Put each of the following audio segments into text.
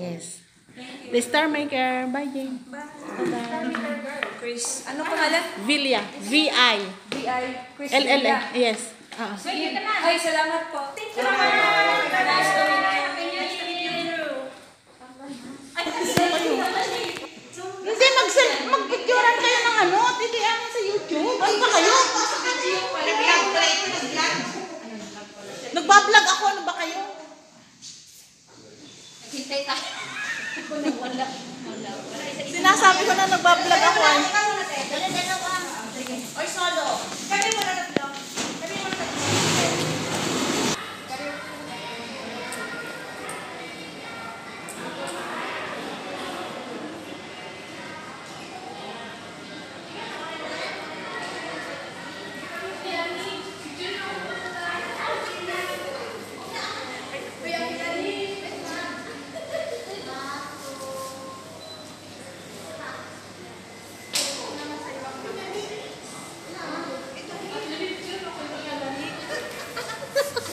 Yes. The Star Maker. Bye, Jane. Bye-bye. Chris, ano pangalan? Vilia. V-I. B.I. Chris L-L. Villa. Yes. Ah. Sige. Ay, salamat po. Thank you. Nice to meet you. Hindi, mag magpicturean kayo ng ano, titian sa YouTube. Ano ba kayo? Nagbablog ako, ano ba kayo? Hintay tayo. Wala. Wala. Sinasabi ko na nagbablog ako ay. Dala, dalawa. Oy, solo. Kami mo na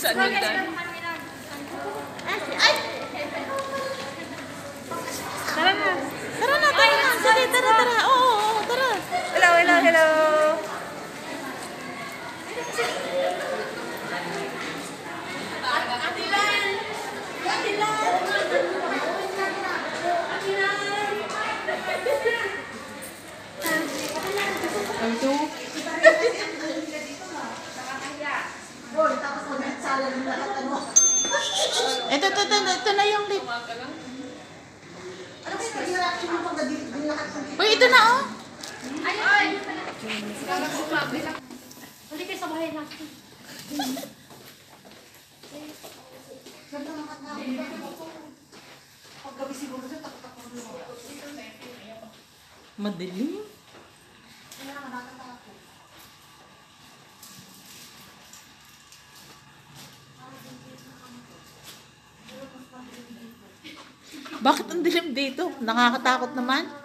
Saan tayo? Ay! Tara na. Tara na, tara na. Sige, tara, tara. Oo, oo, tara. Hello, hello, hello. Ito, ito, ito, ito na yung lip. Uy, ito na, oh. Ay! Huli kayo sa bahay natin. Madilim. Bakit ang dilim dito? Nakakatakot naman.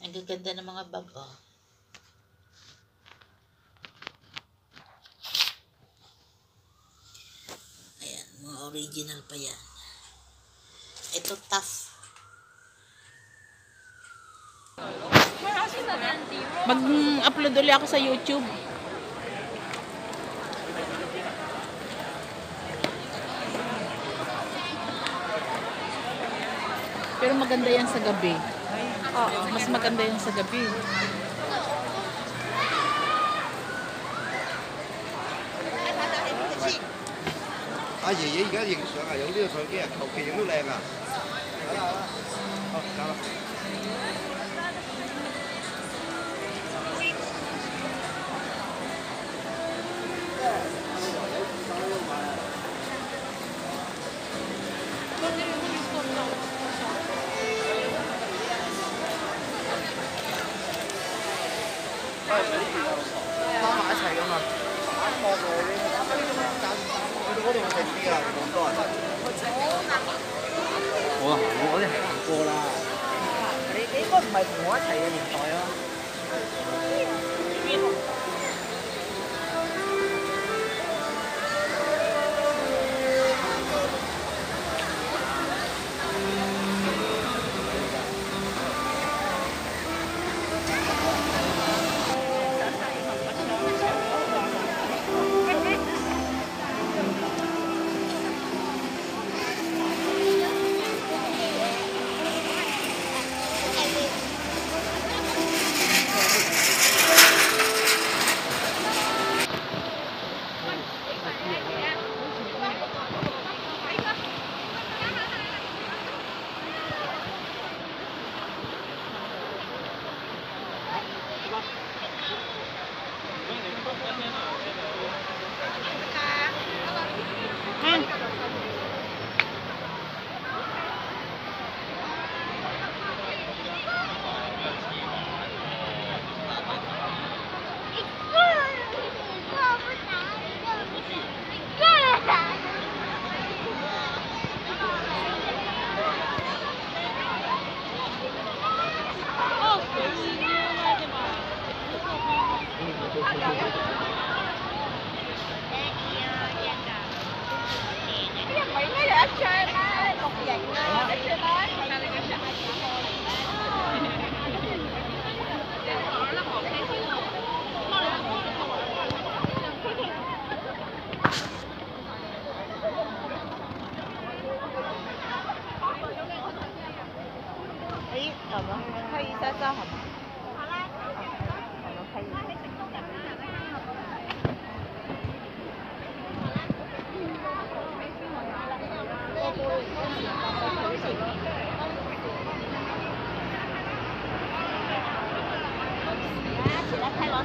Ang gaganda ng mga bag, oh. Original pa yan. Ito tough. Mag-upload ulit ako sa YouTube. Pero maganda yan sa gabi. Oo, mas maganda yan sa gabi. 阿爺爺而家影相啊，有呢個相機啊，求其影都靚啊！好啦好啦，好走啦。我哋知㗎，咁多人。我行過，我哋係行過啦。你你應該唔係同我一齊嘅年代咯啊。起来拍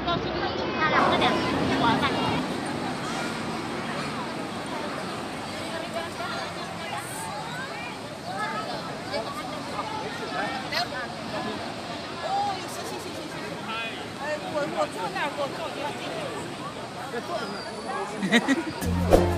高兴的请他两个两。我坐那儿，我坐那儿。